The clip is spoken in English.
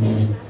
Mm-hmm.